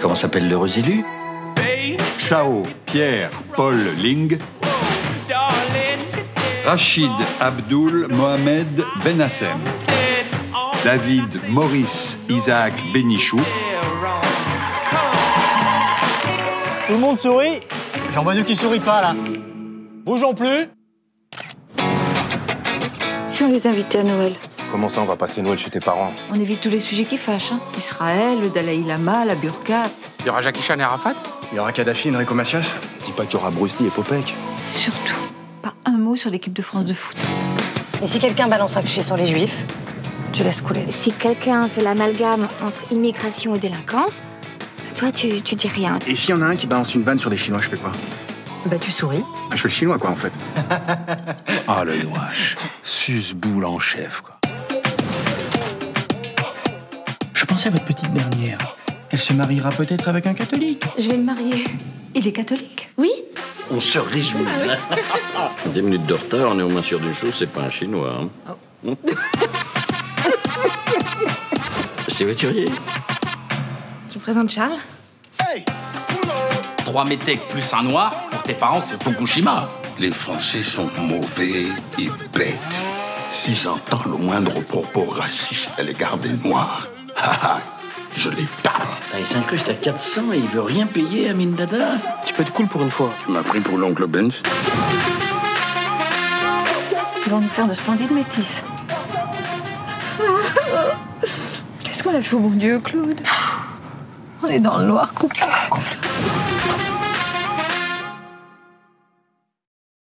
comment s'appelle l'heureux élu Chao Pierre Paul Ling, Rachid Abdul Mohamed Benassem, David Maurice Isaac Benichou, Tout le monde sourit. J'en vois deux qui sourient pas là. Bougeons plus. Si on les invitait à Noël, Comment ça, on va passer Noël chez tes parents on évite tous les sujets qui fâchent. hein. Israël, le Dalai Lama, la burqa. Il y aura Jackie Chan et Arafat Il y aura Kadhafi, Enrico Macias Dis pas qu'il y aura Bruce Lee et Popek. Surtout, pas un mot sur l'équipe de France de foot. Et si quelqu'un balance un cliché sur les juifs, tu laisses couler. Si quelqu'un fait l'amalgame entre immigration et délinquance, toi, tu, tu dis rien. Et s'il y en a un qui balance une vanne sur les Chinois, je fais quoi Bah tu souris. Ah, Je fais le chinois, quoi, en fait. Ah, le noix. Suce-boule en chef, quoi. Pensais à votre petite dernière. Elle se mariera peut-être avec un catholique. Je vais le marier. Il est catholique? Oui On se réjouit. Des minutes de retard, on est au moins sûr d'une chose, c'est pas un chinois. hein. c'est voiturier. Je vous présente Charles? Trois métèques plus un noir, pour tes parents, c'est Fukushima. Les Français sont mauvais et bêtes. Si j'entends le moindre propos raciste à l'égard des Noirs, haha, je les parle. Ah, il s'incruste à 400 et il veut rien payer à Mindada. Tu peux être cool pour une fois. Tu m'as pris pour l'oncle Benz Ils vont nous faire de splendides métis. Qu'est-ce qu'on a fait au bon Dieu, Claude? On est dans le noir complet.